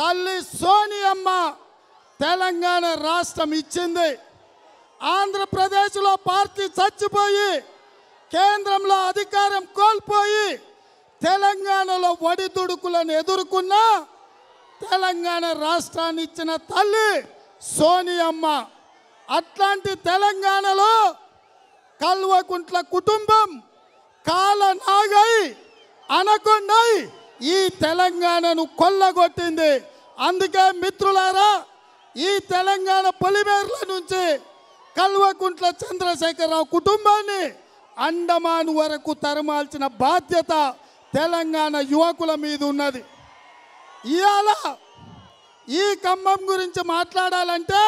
తల్లి సోనియమ్మ తెలంగాణ రాష్ట్రం ఇచ్చింది. ఆంధ్రప్రదేశ్లో పార్టీ చచ్చిపోయి కేంద్రంలో అధికారం కోల్పోయి తెలంగాణలో ఒడిదుడుకులను ఎదుర్కొన్న తెలంగాణ రాష్ట్రాన్ని ఇచ్చిన తల్లి సోనియమ్మ. అట్లాంటి తెలంగాణలో కల్వకుంట్ల కుటుంబం కాల నాగై అనకొండై ఈ తెలంగాణను కొల్లగొట్టింది. అందుకే మిత్రులారా ఈ తెలంగాణ పొలిమేర్ల నుంచి కల్వకుంట్ల చంద్రశేఖరరావు కుటుంబాన్ని అండమాన్ వరకు తరమాల్సిన బాధ్యత తెలంగాణ యువకుల మీద ఉన్నది. ఇవాళ ఈ ఖమ్మం గురించి మాట్లాడాలంటే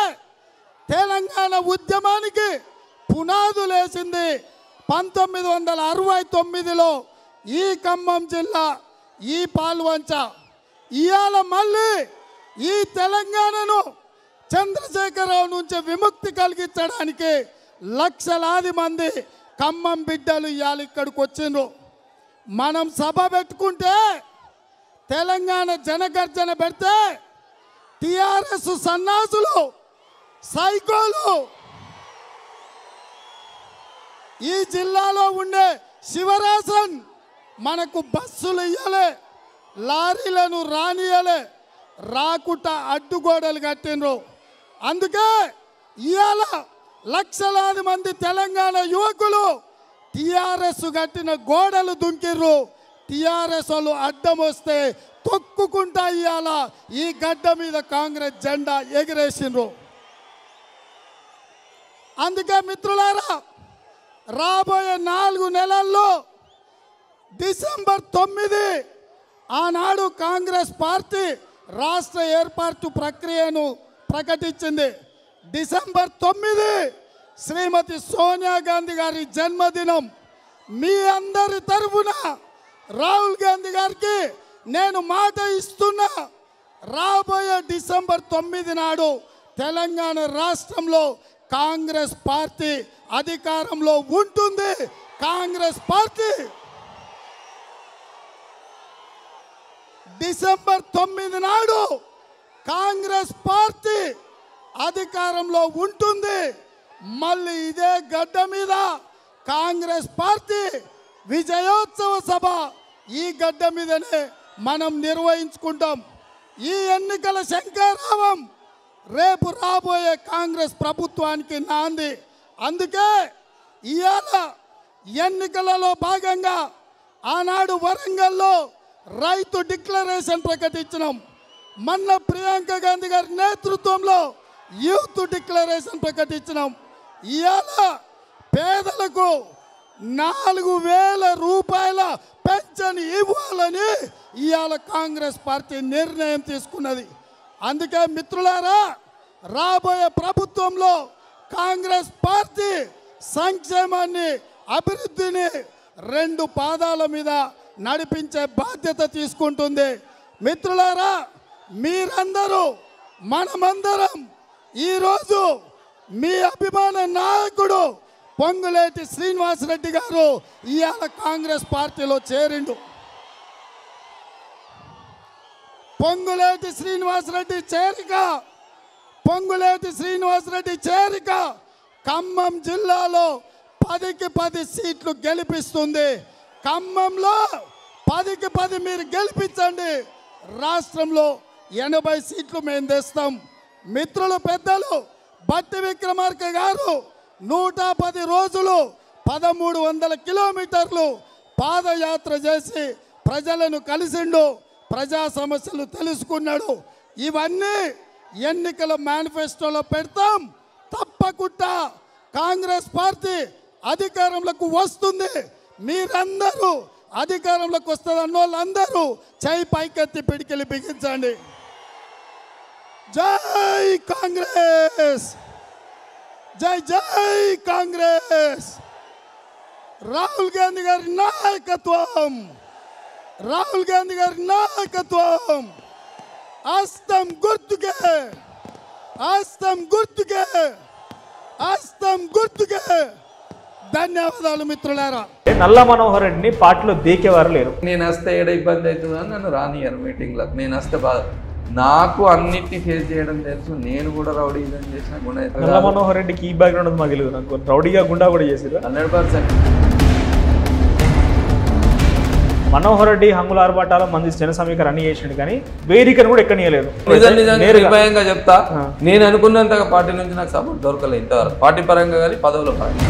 తెలంగాణ ఉద్యమానికి పునాదులేసింది పంతొమ్మిది వందల అరవై తొమ్మిదిలో ఈ ఖమ్మం జిల్లా ఈ పాల్వంచ ఇవాళ మళ్ళీ ఈ తెలంగాణను చంద్రశేఖరరావు నుంచి విముక్తి కలిగించడానికి లక్షలాది మంది ఖమ్మం బిడ్డలు ఇవాళ ఇక్కడికి వచ్చిండ్రు. మనం సభ పెట్టుకుంటే తెలంగాణ జనగర్జన పెడితే టిఆర్ఎస్ సన్నాసులు సైకోలు ఈ జిల్లాలో ఉండే శివరాసన్ మనకు బస్సులు ఇయ్యలే లారీలను రానియలే రాకుట అడ్డుగోడలు కట్టిండ్రు. అందుకే ఇవాళ లక్షలాది మంది తెలంగాణ యువకులు టిఆర్ఎస్ కట్టిన గోడలు దుంకిర్రు. టిఆర్ఎస్ వాళ్ళు అడ్డం వస్తే తొక్కుకుంటా ఇవాళ ఈ గడ్డ మీద కాంగ్రెస్ జెండా ఎగిరేసిండ్రు. అందుకే మిత్రులారా రాబోయే నాలుగు నెలల్లో డిసెంబర్ తొమ్మిది ఆనాడు కాంగ్రెస్ పార్టీ రాష్ట్ర ఏర్పాటు ప్రక్రియను ప్రకటించింది. డిసెంబర్ తొమ్మిది శ్రీమతి సోనియా గాంధీ గారి జన్మదినం. మీ అందరి తరఫున రాహుల్ గాంధీ గారికి నేను మాట ఇస్తున్నా. రాబోయే డిసెంబర్ తొమ్మిది నాడు తెలంగాణ రాష్ట్రంలో కాంగ్రెస్ పార్టీ అధికారంలో ఉంటుంది. కాంగ్రెస్ పార్టీ డిసెంబర్ తొమ్మిది నాడు కాంగ్రెస్ పార్టీ అధికారంలో ఉంటుంది. మళ్ళీ ఇదే గడ్డ మీద కాంగ్రెస్ పార్టీ విజయోత్సవ సభ ఈ గడ్డ మీదనే మనం నిర్వహించుకుంటాం. ఈ ఎన్నికల శంకారావం రేపు రాబోయే కాంగ్రెస్ ప్రభుత్వానికి నాంది. అందుకే ఇవాళ ఎన్నికలలో భాగంగా ఆనాడు వరంగల్లో రైతు డిక్లరేషన్ ప్రకటించినాం. మొన్న ప్రియాంక గాంధీ గారి నేతృత్వంలో యూత్ డిక్లరేషన్ ప్రకటించినాం. ఇవాళ పేదలకు నాలుగు వేల రూపాయల పెన్షన్ ఇవ్వాలని ఇవాళ కాంగ్రెస్ పార్టీ నిర్ణయం తీసుకున్నది. అందుకే మిత్రులారా రాబోయే ప్రభుత్వంలో కాంగ్రెస్ పార్టీ సంక్షేమాన్ని అభివృద్ధిని రెండు పాదాల మీద నడిపించే బాధ్యత తీసుకుంటుంది. మిత్రులారా మీరందరూ మనమందరం ఈరోజు మీ అభిమాన నాయకుడు పొంగులేటి శ్రీనివాసరెడ్డి గారు ఇవాళ కాంగ్రెస్ పార్టీలో చేరిండు. పొంగులేటి శ్రీనివాసరెడ్డి చేరిక పొంగులేటి శ్రీనివాసరెడ్డి చేరిక ఖమ్మం జిల్లాలో పదికి పది సీట్లు గెలిపిస్తుంది. ఖమ్మంలో పదికి పది మీరు గెలిపించండి. రాష్ట్రంలో ఎనభై సీట్లు మేము తెస్తాం. మిత్రులు పెద్దలు బట్టి విక్రమార్క గారు నూట పది రోజులు పదమూడు వందల కిలోమీటర్లు పాదయాత్ర చేసి ప్రజలను కలిసిండు ప్రజా సమస్యలు తెలుసుకున్నాడు. ఇవన్నీ ఎన్నికల మేనిఫెస్టోలో పెడతాం. తప్పకుండా కాంగ్రెస్ పార్టీ అధికారంలోకి వస్తుంది. మీరందరూ అధికారంలోకి వస్తుందన్న వాళ్ళందరూ చై పైకెత్తి పిడికెళ్ళి బిగించండి. జై కాంగ్రెస్! జై జై కాంగ్రెస్! రాహుల్ గాంధీ గారి నాయకత్వం! రాహుల్ గాంధీ గారి నాయకత్వం! అస్తం గుర్తుకే! అస్తం గుర్తుకే! అస్తం గుర్తుకే! ధన్యవాదాలు మిత్రులారా. నల్ల మనోహర్ రెడ్డిని పార్టీలో దేకేవారు లేరు. నేను వస్తే ఏడ ఇబ్బంది అవుతుందని నన్ను రానియరు మీటింగ్లకు నేను వస్తే బాగా నాకు అన్నిటిని ఫేస్ చేయడం తెలుసు. నేను కూడా రౌడీజం చేసిన నల్ల మనోహర్ రెడ్డికి ఈ బ్యాక్గ్రౌండ్ మాకు తెలియదు నాకు. రౌడీగా గుండా కూడా చేసిరు హండ్రెడ్ పర్సెంట్. మనోహర్ రెడ్డి హంగుల ఆర్భాటాల మంది జన సమీకరణ అన్ని చేసిండు కానీ వేదికను కూడా నిజంగా నేరుగా నిర్భయంగా చెప్తా. నేను అనుకున్నంతగా పార్టీ నుంచి నాకు సపోర్ట్ దొరకలేదు ఇంతవరకు. పార్టీ పరంగా కానీ పదవుల పరంగా.